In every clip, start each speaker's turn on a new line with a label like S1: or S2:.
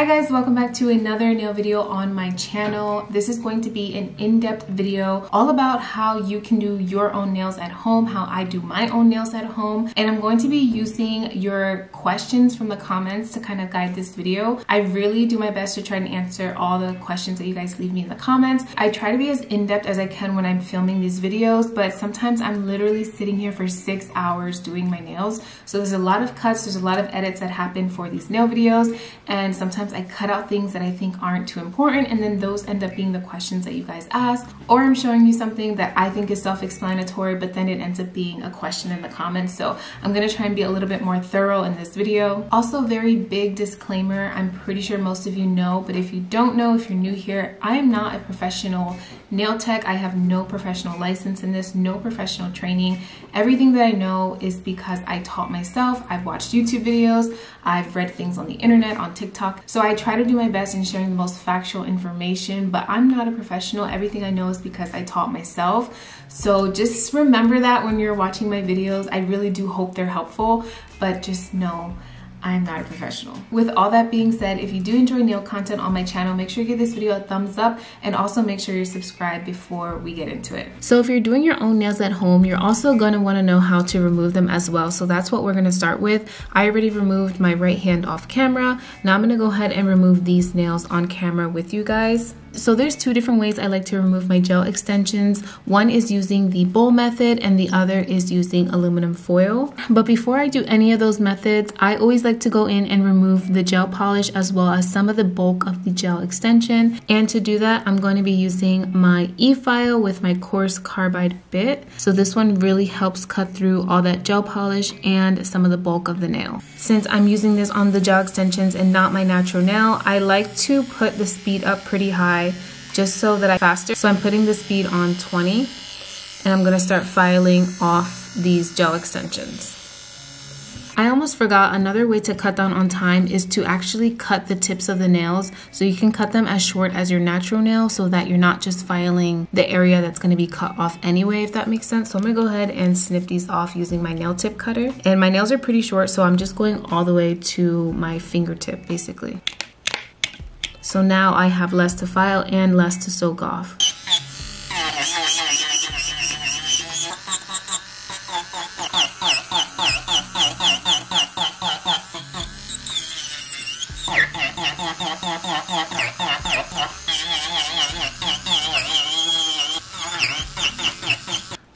S1: Hi guys, welcome back to another nail video on my channel. This is going to be an in-depth video all about how you can do your own nails at home, how I do my own nails at home, and I'm going to be using your questions from the comments to kind of guide this video. I really do my best to try and answer all the questions that you guys leave me in the comments. I try to be as in-depth as I can when I'm filming these videos, but sometimes I'm literally sitting here for six hours doing my nails. So there's a lot of cuts, there's a lot of edits that happen for these nail videos, and sometimes sometimes I cut out things that I think aren't too important and then those end up being the questions that you guys ask. Or I'm showing you something that I think is self-explanatory but then it ends up being a question in the comments. So I'm gonna try and be a little bit more thorough in this video. Also very big disclaimer, I'm pretty sure most of you know, but if you don't know, if you're new here, I am not a professional nail tech. I have no professional license in this, no professional training. Everything that I know is because I taught myself. I've watched YouTube videos, I've read things on the internet, on TikTok. So I try to do my best in sharing the most factual information, but I'm not a professional. Everything I know is because I taught myself. So just remember that when you're watching my videos. I really do hope they're helpful, but just know I'm not a professional. With all that being said, if you do enjoy nail content on my channel, make sure you give this video a thumbs up and also make sure you're subscribed before we get into it. So if you're doing your own nails at home, you're also gonna wanna know how to remove them as well. So that's what we're gonna start with. I already removed my right hand off camera. Now I'm gonna go ahead and remove these nails on camera with you guys. So there's two different ways I like to remove my gel extensions. One is using the bowl method and the other is using aluminum foil. But before I do any of those methods, I always like to go in and remove the gel polish as well as some of the bulk of the gel extension. And to do that, I'm going to be using my e-file with my coarse carbide bit. So this one really helps cut through all that gel polish and some of the bulk of the nail. Since I'm using this on the gel extensions and not my natural nail, I like to put the speed up pretty high high just so that I faster. So I'm putting the speed on 20 and I'm gonna start filing off these gel extensions. I almost forgot another way to cut down on time is to actually cut the tips of the nails so you can cut them as short as your natural nail so that you're not just filing the area that's going to be cut off anyway if that makes sense. So I'm going to go ahead and snip these off using my nail tip cutter and my nails are pretty short so I'm just going all the way to my fingertip basically. So now I have less to file and less to soak off.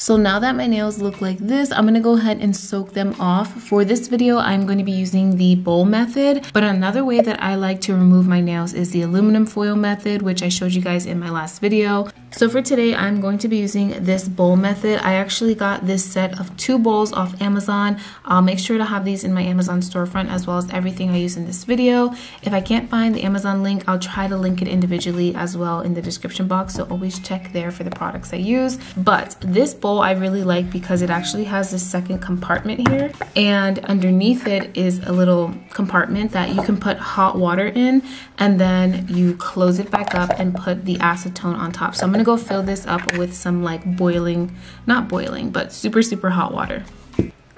S1: So now that my nails look like this, I'm gonna go ahead and soak them off. For this video, I'm going to be using the bowl method, but another way that I like to remove my nails is the aluminum foil method, which I showed you guys in my last video. So for today, I'm going to be using this bowl method. I actually got this set of two bowls off Amazon. I'll make sure to have these in my Amazon storefront as well as everything I use in this video. If I can't find the Amazon link, I'll try to link it individually as well in the description box. So always check there for the products I use. But this bowl I really like because it actually has this second compartment here. And underneath it is a little compartment that you can put hot water in and then you close it back up and put the acetone on top. So I'm gonna go fill this up with some like boiling, not boiling, but super, super hot water.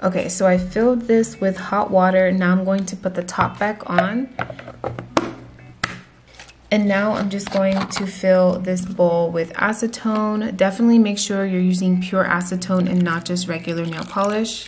S1: Okay, so I filled this with hot water. Now I'm going to put the top back on. And now I'm just going to fill this bowl with acetone. Definitely make sure you're using pure acetone and not just regular nail polish.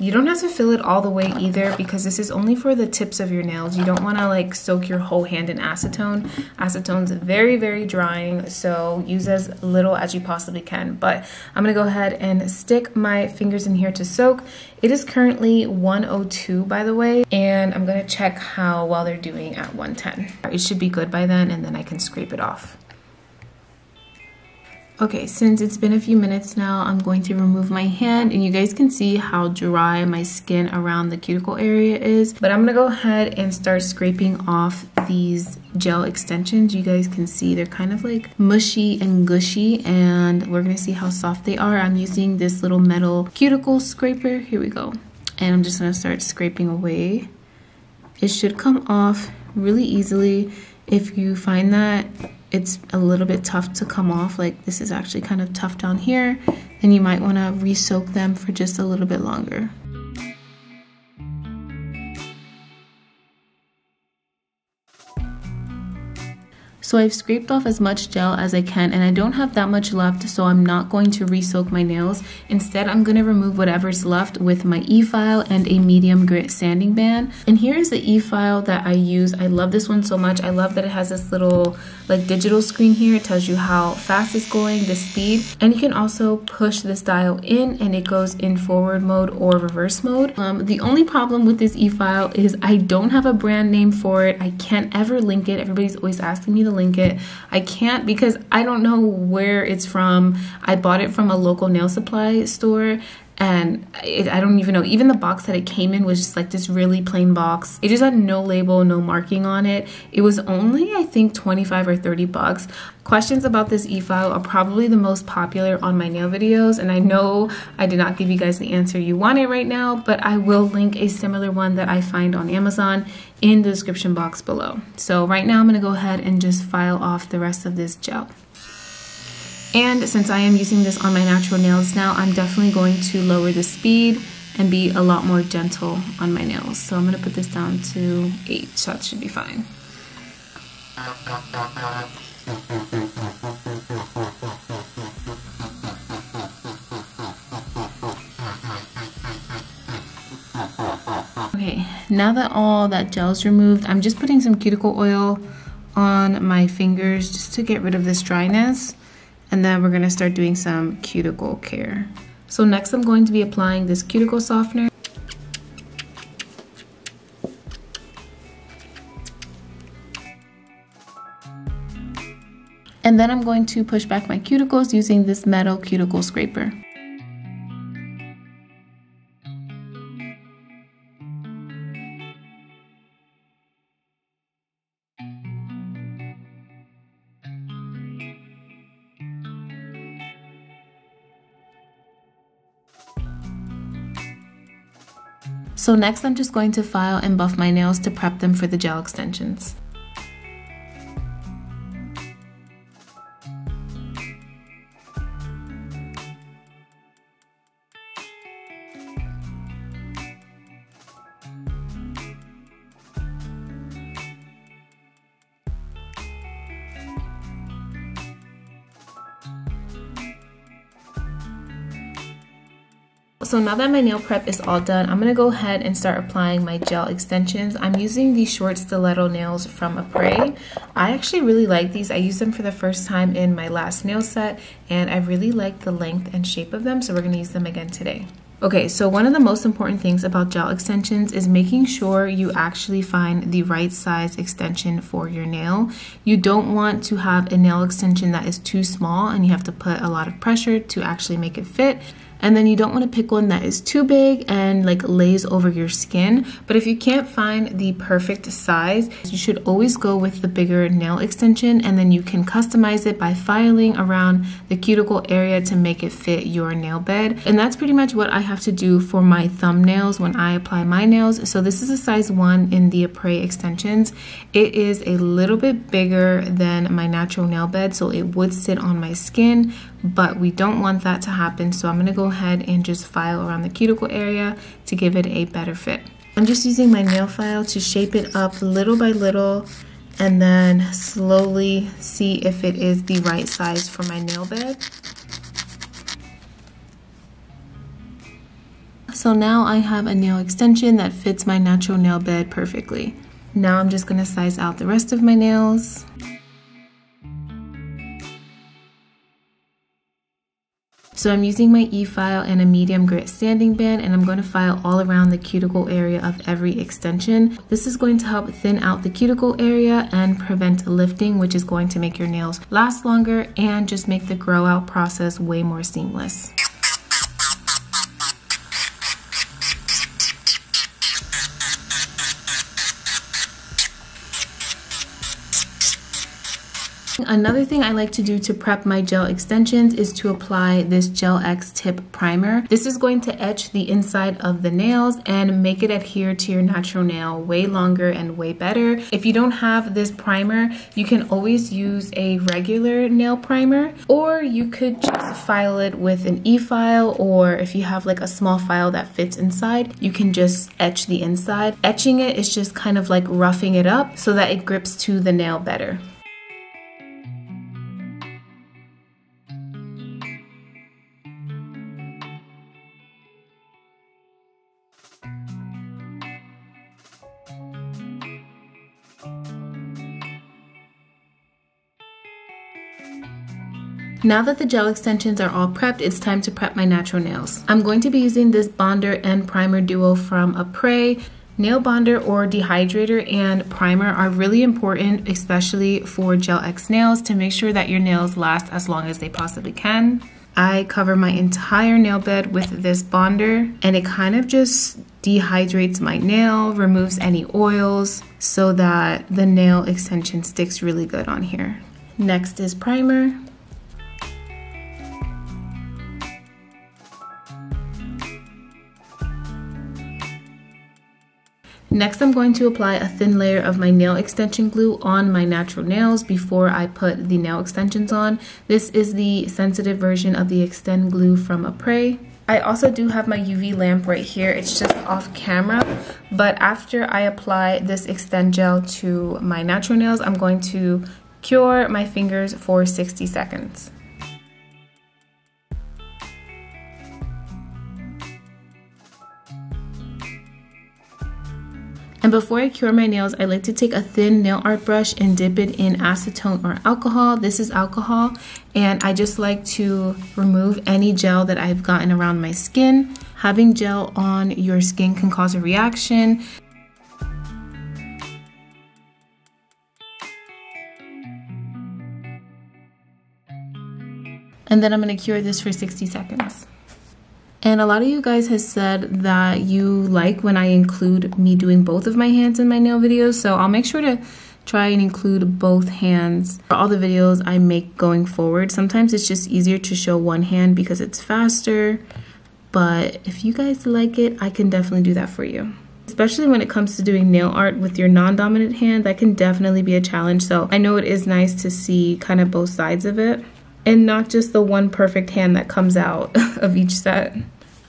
S1: You don't have to fill it all the way either because this is only for the tips of your nails. You don't want to like soak your whole hand in acetone. Acetone's very, very drying, so use as little as you possibly can. But I'm going to go ahead and stick my fingers in here to soak. It is currently 102 by the way, and I'm going to check how well they're doing at 110. It should be good by then and then I can scrape it off. Okay, since it's been a few minutes now, I'm going to remove my hand and you guys can see how dry my skin around the cuticle area is. But I'm gonna go ahead and start scraping off these gel extensions. You guys can see they're kind of like mushy and gushy and we're gonna see how soft they are. I'm using this little metal cuticle scraper. Here we go. And I'm just gonna start scraping away. It should come off really easily. If you find that it's a little bit tough to come off, like this is actually kind of tough down here, then you might want to re-soak them for just a little bit longer. So I've scraped off as much gel as I can and I don't have that much left so I'm not going to re-soak my nails. Instead I'm going to remove whatever's left with my e-file and a medium grit sanding band. And here is the e-file that I use. I love this one so much. I love that it has this little like digital screen here. It tells you how fast it's going, the speed. And you can also push this dial in and it goes in forward mode or reverse mode. Um, the only problem with this e-file is I don't have a brand name for it. I can't ever link it. Everybody's always asking me to link it. I can't because I don't know where it's from. I bought it from a local nail supply store and it, I don't even know. Even the box that it came in was just like this really plain box. It just had no label, no marking on it. It was only, I think, 25 or 30 bucks. Questions about this e-file are probably the most popular on my nail videos, and I know I did not give you guys the answer you wanted right now, but I will link a similar one that I find on Amazon in the description box below. So right now I'm gonna go ahead and just file off the rest of this gel. And since I am using this on my natural nails now, I'm definitely going to lower the speed and be a lot more gentle on my nails. So I'm gonna put this down to eight, so that should be fine. Okay, now that all that gel is removed, I'm just putting some cuticle oil on my fingers just to get rid of this dryness and then we're gonna start doing some cuticle care. So next I'm going to be applying this cuticle softener. And then I'm going to push back my cuticles using this metal cuticle scraper. So next I'm just going to file and buff my nails to prep them for the gel extensions. So now that my nail prep is all done, I'm gonna go ahead and start applying my gel extensions. I'm using these short stiletto nails from Apres. I actually really like these. I used them for the first time in my last nail set and I really like the length and shape of them, so we're gonna use them again today. Okay, so one of the most important things about gel extensions is making sure you actually find the right size extension for your nail. You don't want to have a nail extension that is too small and you have to put a lot of pressure to actually make it fit and then you don't want to pick one that is too big and like lays over your skin. But if you can't find the perfect size you should always go with the bigger nail extension and then you can customize it by filing around the cuticle area to make it fit your nail bed. And that's pretty much what I have to do for my thumbnails when I apply my nails. So this is a size 1 in the Apres extensions. It is a little bit bigger than my natural nail bed so it would sit on my skin but we don't want that to happen so I'm going to go ahead and just file around the cuticle area to give it a better fit. I'm just using my nail file to shape it up little by little and then slowly see if it is the right size for my nail bed. So now I have a nail extension that fits my natural nail bed perfectly. Now I'm just going to size out the rest of my nails. So I'm using my e-file and a medium grit sanding band and I'm going to file all around the cuticle area of every extension. This is going to help thin out the cuticle area and prevent lifting which is going to make your nails last longer and just make the grow out process way more seamless. Another thing I like to do to prep my gel extensions is to apply this Gel X Tip Primer. This is going to etch the inside of the nails and make it adhere to your natural nail way longer and way better. If you don't have this primer, you can always use a regular nail primer or you could just file it with an e-file or if you have like a small file that fits inside, you can just etch the inside. Etching it is just kind of like roughing it up so that it grips to the nail better. Now that the gel extensions are all prepped, it's time to prep my natural nails. I'm going to be using this bonder and primer duo from Apres. Nail bonder or dehydrator and primer are really important, especially for Gel X nails to make sure that your nails last as long as they possibly can. I cover my entire nail bed with this bonder and it kind of just dehydrates my nail, removes any oils so that the nail extension sticks really good on here. Next is primer. Next, I'm going to apply a thin layer of my nail extension glue on my natural nails before I put the nail extensions on. This is the sensitive version of the Extend Glue from Apres. I also do have my UV lamp right here. It's just off camera, but after I apply this Extend Gel to my natural nails, I'm going to cure my fingers for 60 seconds. And before I cure my nails, I like to take a thin nail art brush and dip it in acetone or alcohol. This is alcohol. And I just like to remove any gel that I've gotten around my skin. Having gel on your skin can cause a reaction. And then I'm gonna cure this for 60 seconds. And a lot of you guys has said that you like when I include me doing both of my hands in my nail videos. So I'll make sure to try and include both hands for all the videos I make going forward. Sometimes it's just easier to show one hand because it's faster. But if you guys like it, I can definitely do that for you. Especially when it comes to doing nail art with your non-dominant hand, that can definitely be a challenge. So I know it is nice to see kind of both sides of it and not just the one perfect hand that comes out of each set.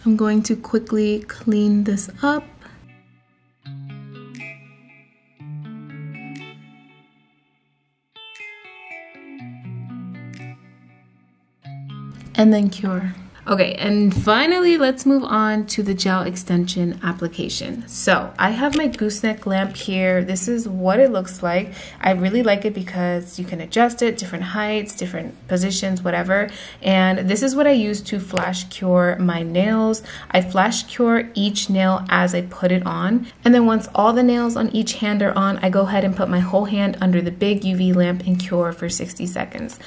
S1: I'm going to quickly clean this up. And then cure. Okay, and finally, let's move on to the gel extension application. So I have my gooseneck lamp here. This is what it looks like. I really like it because you can adjust it, different heights, different positions, whatever. And this is what I use to flash cure my nails. I flash cure each nail as I put it on. And then once all the nails on each hand are on, I go ahead and put my whole hand under the big UV lamp and cure for 60 seconds.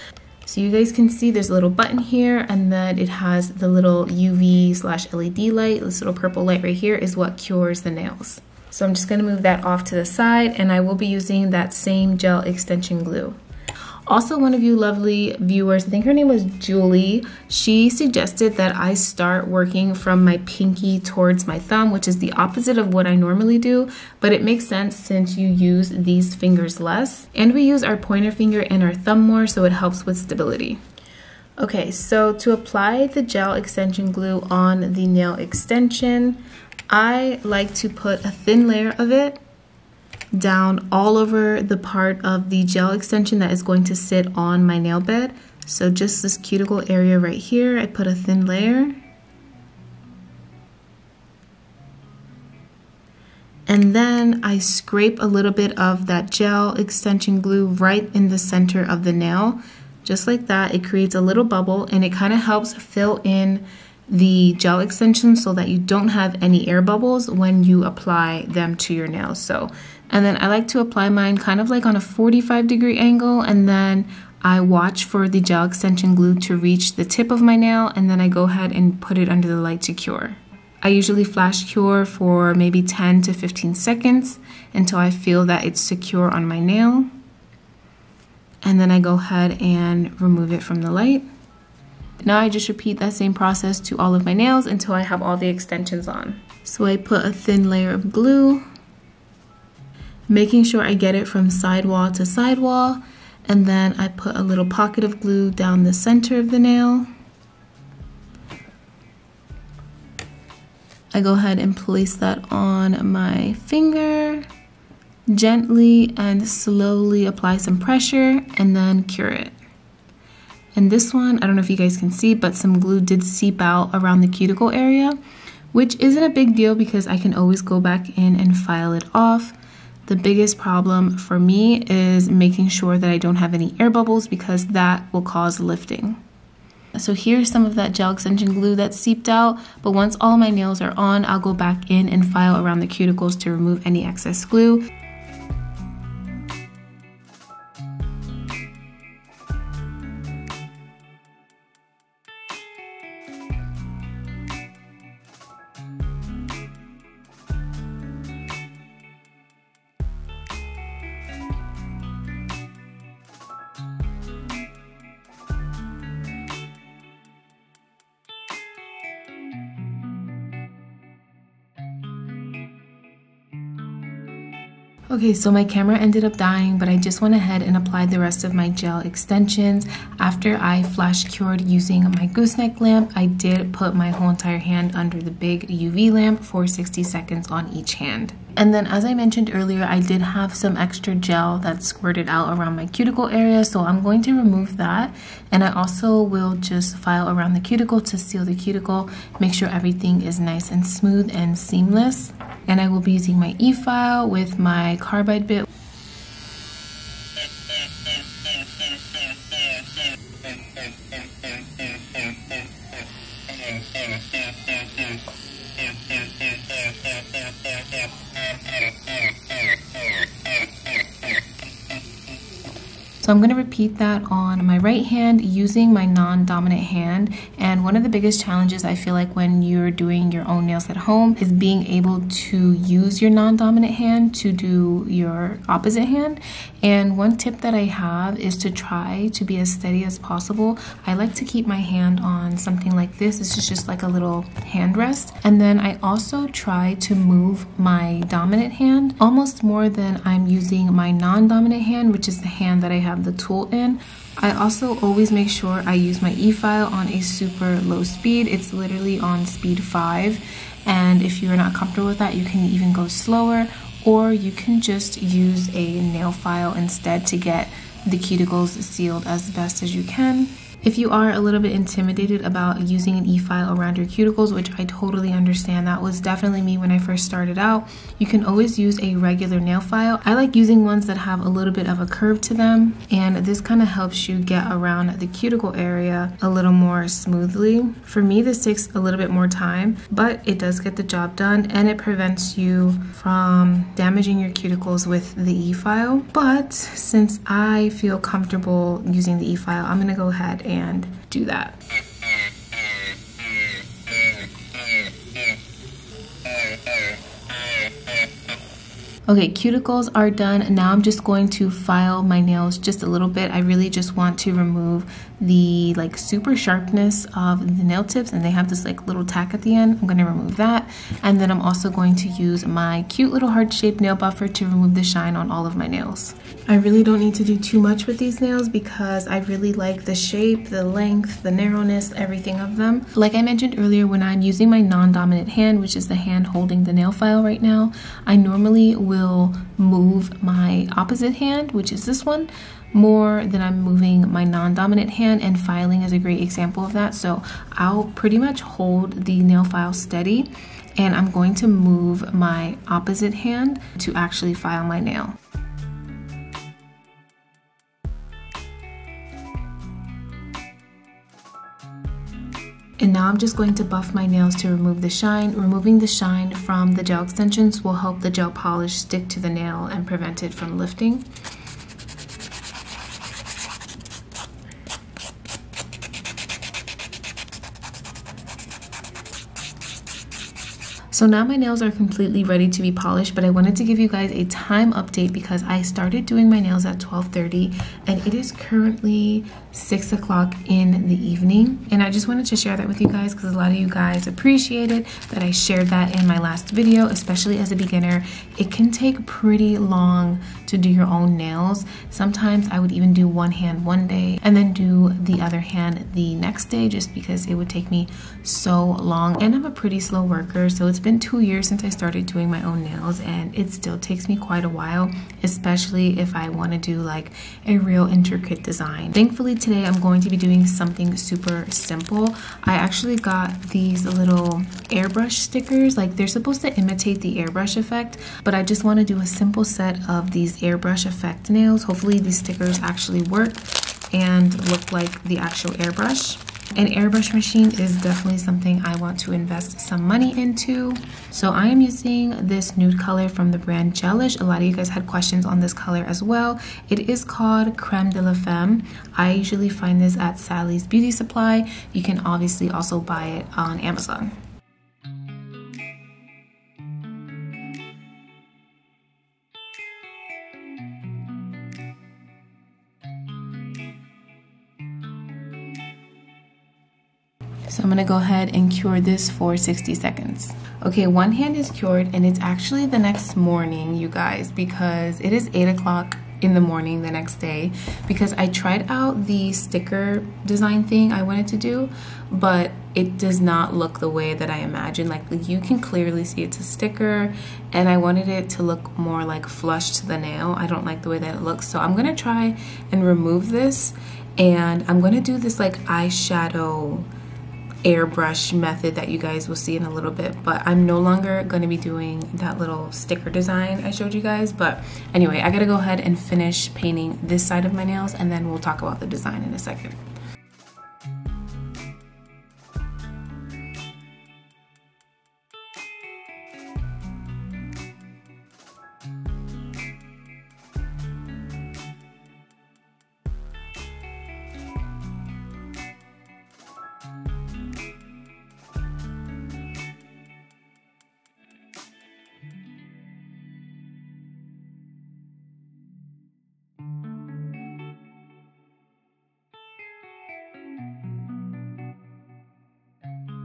S1: So you guys can see there's a little button here and then it has the little UV slash LED light. This little purple light right here is what cures the nails. So I'm just gonna move that off to the side and I will be using that same gel extension glue. Also, one of you lovely viewers, I think her name was Julie, she suggested that I start working from my pinky towards my thumb, which is the opposite of what I normally do, but it makes sense since you use these fingers less. And we use our pointer finger and our thumb more, so it helps with stability. Okay, so to apply the gel extension glue on the nail extension, I like to put a thin layer of it down all over the part of the gel extension that is going to sit on my nail bed. So just this cuticle area right here, I put a thin layer. And then I scrape a little bit of that gel extension glue right in the center of the nail. Just like that, it creates a little bubble and it kind of helps fill in the gel extension so that you don't have any air bubbles when you apply them to your nails. So and then I like to apply mine kind of like on a 45 degree angle and then I watch for the gel extension glue to reach the tip of my nail and then I go ahead and put it under the light to cure. I usually flash cure for maybe 10 to 15 seconds until I feel that it's secure on my nail. And then I go ahead and remove it from the light. Now I just repeat that same process to all of my nails until I have all the extensions on. So I put a thin layer of glue making sure I get it from sidewall to sidewall and then I put a little pocket of glue down the center of the nail. I go ahead and place that on my finger, gently and slowly apply some pressure and then cure it. And this one, I don't know if you guys can see, but some glue did seep out around the cuticle area, which isn't a big deal because I can always go back in and file it off. The biggest problem for me is making sure that I don't have any air bubbles because that will cause lifting. So here's some of that gel extension glue that seeped out, but once all my nails are on, I'll go back in and file around the cuticles to remove any excess glue. Okay, so my camera ended up dying, but I just went ahead and applied the rest of my gel extensions. After I flash cured using my gooseneck lamp, I did put my whole entire hand under the big UV lamp for 60 seconds on each hand. And then as I mentioned earlier, I did have some extra gel that squirted out around my cuticle area, so I'm going to remove that. And I also will just file around the cuticle to seal the cuticle, make sure everything is nice and smooth and seamless and I will be using my e-file with my carbide bit So I'm going to repeat that on my right hand using my non-dominant hand. And one of the biggest challenges I feel like when you're doing your own nails at home is being able to use your non-dominant hand to do your opposite hand. And one tip that I have is to try to be as steady as possible. I like to keep my hand on something like this. This is just like a little hand rest. And then I also try to move my dominant hand almost more than I'm using my non-dominant hand, which is the hand that I have have the tool in. I also always make sure I use my e-file on a super low speed. It's literally on speed 5 and if you're not comfortable with that you can even go slower or you can just use a nail file instead to get the cuticles sealed as best as you can. If you are a little bit intimidated about using an e-file around your cuticles, which I totally understand, that was definitely me when I first started out, you can always use a regular nail file. I like using ones that have a little bit of a curve to them, and this kind of helps you get around the cuticle area a little more smoothly. For me, this takes a little bit more time, but it does get the job done, and it prevents you from damaging your cuticles with the e-file. But since I feel comfortable using the e-file, I'm gonna go ahead and do that. Okay, cuticles are done. Now I'm just going to file my nails just a little bit. I really just want to remove the like super sharpness of the nail tips and they have this like little tack at the end. I'm going to remove that. And then I'm also going to use my cute little heart-shaped nail buffer to remove the shine on all of my nails. I really don't need to do too much with these nails because I really like the shape, the length, the narrowness, everything of them. Like I mentioned earlier, when I'm using my non-dominant hand, which is the hand holding the nail file right now, I normally will will move my opposite hand, which is this one, more than I'm moving my non-dominant hand and filing is a great example of that. So I'll pretty much hold the nail file steady and I'm going to move my opposite hand to actually file my nail. And now I'm just going to buff my nails to remove the shine. Removing the shine from the gel extensions will help the gel polish stick to the nail and prevent it from lifting. So now my nails are completely ready to be polished, but I wanted to give you guys a time update because I started doing my nails at 12.30 and it is currently 6 o'clock in the evening. And I just wanted to share that with you guys because a lot of you guys appreciated that I shared that in my last video, especially as a beginner. It can take pretty long to do your own nails. Sometimes I would even do one hand one day and then do the other hand the next day just because it would take me so long. And I'm a pretty slow worker, so it's been two years since I started doing my own nails and it still takes me quite a while, especially if I want to do like a real intricate design. Thankfully today I'm going to be doing something super simple. I actually got these little airbrush stickers, like they're supposed to imitate the airbrush effect, but I just want to do a simple set of these airbrush effect nails. Hopefully these stickers actually work and look like the actual airbrush. An airbrush machine is definitely something I want to invest some money into. So I am using this nude color from the brand Gelish. A lot of you guys had questions on this color as well. It is called Creme de la Femme. I usually find this at Sally's Beauty Supply. You can obviously also buy it on Amazon. So I'm gonna go ahead and cure this for 60 seconds. Okay, one hand is cured and it's actually the next morning, you guys, because it is eight o'clock in the morning the next day because I tried out the sticker design thing I wanted to do, but it does not look the way that I imagined. Like you can clearly see it's a sticker and I wanted it to look more like flush to the nail. I don't like the way that it looks. So I'm gonna try and remove this and I'm gonna do this like eyeshadow airbrush method that you guys will see in a little bit but I'm no longer going to be doing that little sticker design I showed you guys but anyway I gotta go ahead and finish painting this side of my nails and then we'll talk about the design in a second.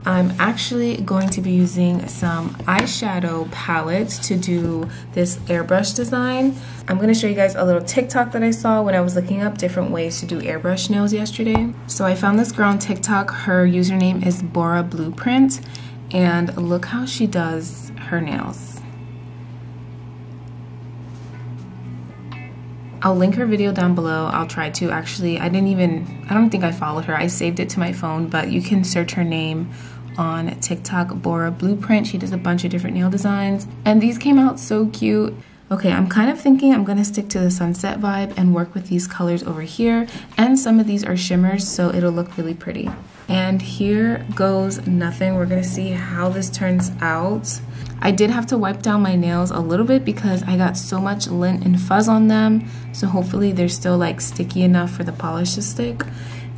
S1: I'm actually going to be using some eyeshadow palettes to do this airbrush design. I'm going to show you guys a little TikTok that I saw when I was looking up different ways to do airbrush nails yesterday. So I found this girl on TikTok. Her username is Bora Blueprint and look how she does her nails. I'll link her video down below. I'll try to actually. I didn't even, I don't think I followed her. I saved it to my phone, but you can search her name on TikTok, Bora Blueprint. She does a bunch of different nail designs, and these came out so cute. Okay, I'm kind of thinking I'm gonna stick to the sunset vibe and work with these colors over here. And some of these are shimmers, so it'll look really pretty. And here goes nothing. We're gonna see how this turns out. I did have to wipe down my nails a little bit because I got so much lint and fuzz on them. So hopefully they're still like sticky enough for the polish to stick.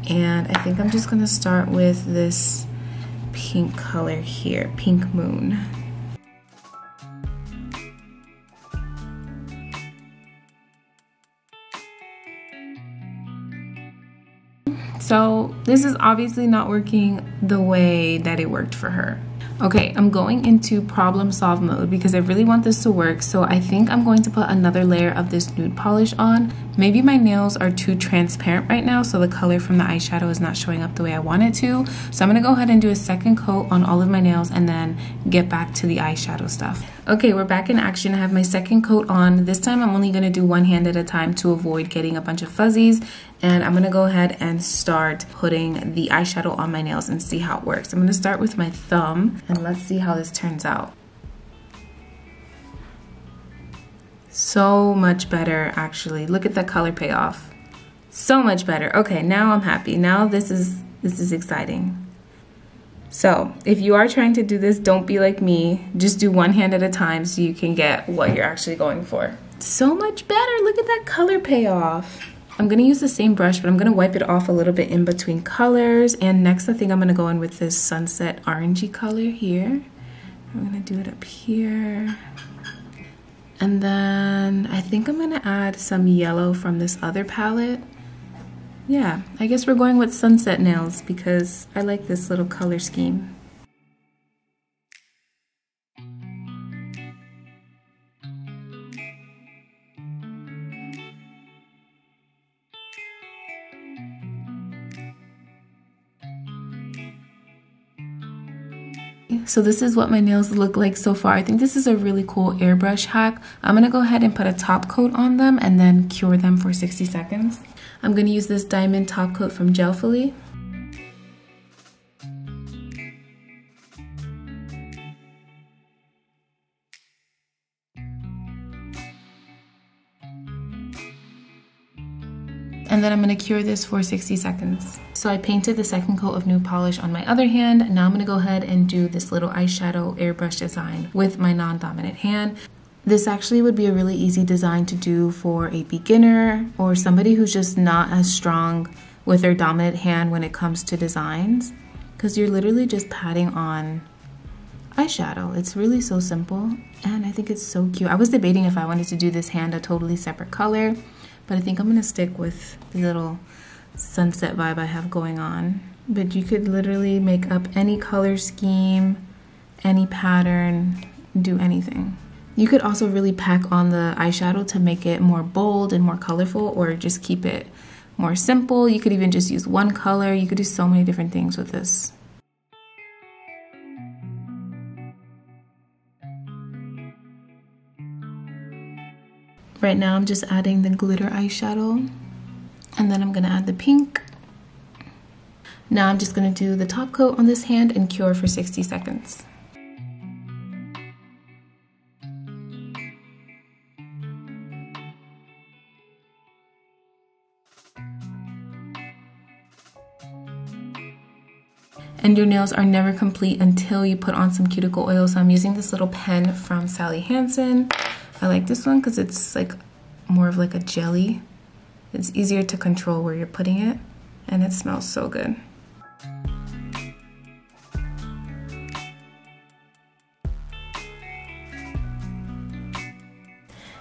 S1: And I think I'm just gonna start with this pink color here, Pink Moon. So this is obviously not working the way that it worked for her. Okay, I'm going into problem solve mode because I really want this to work. So I think I'm going to put another layer of this nude polish on. Maybe my nails are too transparent right now, so the color from the eyeshadow is not showing up the way I want it to. So I'm gonna go ahead and do a second coat on all of my nails and then get back to the eyeshadow stuff. Okay, we're back in action. I have my second coat on. This time I'm only gonna do one hand at a time to avoid getting a bunch of fuzzies and I'm gonna go ahead and start putting the eyeshadow on my nails and see how it works. I'm gonna start with my thumb and let's see how this turns out. So much better actually. Look at the color payoff. So much better. Okay, now I'm happy. Now this is this is exciting. So if you are trying to do this, don't be like me. Just do one hand at a time so you can get what you're actually going for. So much better. Look at that color payoff. I'm gonna use the same brush, but I'm gonna wipe it off a little bit in between colors. And next, I think I'm gonna go in with this sunset orangey color here. I'm gonna do it up here. And then I think I'm gonna add some yellow from this other palette. Yeah, I guess we're going with sunset nails because I like this little color scheme. So this is what my nails look like so far. I think this is a really cool airbrush hack. I'm gonna go ahead and put a top coat on them and then cure them for 60 seconds. I'm gonna use this diamond top coat from Gelfully. and then I'm gonna cure this for 60 seconds. So I painted the second coat of new polish on my other hand. Now I'm gonna go ahead and do this little eyeshadow airbrush design with my non-dominant hand. This actually would be a really easy design to do for a beginner or somebody who's just not as strong with their dominant hand when it comes to designs because you're literally just patting on eyeshadow. It's really so simple and I think it's so cute. I was debating if I wanted to do this hand a totally separate color, but I think I'm gonna stick with the little sunset vibe I have going on. But you could literally make up any color scheme, any pattern, do anything. You could also really pack on the eyeshadow to make it more bold and more colorful or just keep it more simple. You could even just use one color. You could do so many different things with this. Right now I'm just adding the glitter eyeshadow and then I'm gonna add the pink. Now I'm just gonna do the top coat on this hand and cure for 60 seconds. And your nails are never complete until you put on some cuticle oil. So I'm using this little pen from Sally Hansen. I like this one because it's like more of like a jelly. It's easier to control where you're putting it and it smells so good.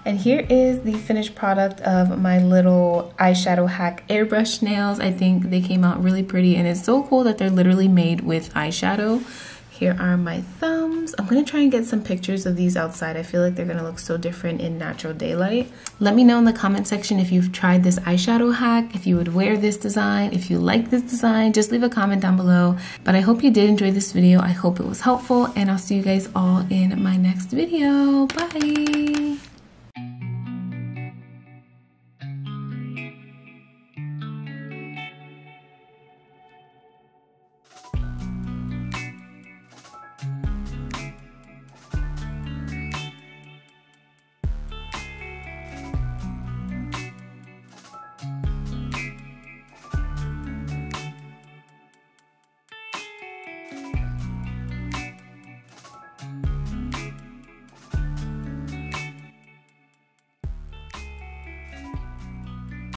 S1: And here is the finished product of my little eyeshadow hack airbrush nails. I think they came out really pretty and it's so cool that they're literally made with eyeshadow. Here are my thumbs. I'm gonna try and get some pictures of these outside. I feel like they're gonna look so different in natural daylight. Let me know in the comment section if you've tried this eyeshadow hack, if you would wear this design, if you like this design, just leave a comment down below. But I hope you did enjoy this video. I hope it was helpful and I'll see you guys all in my next video. Bye.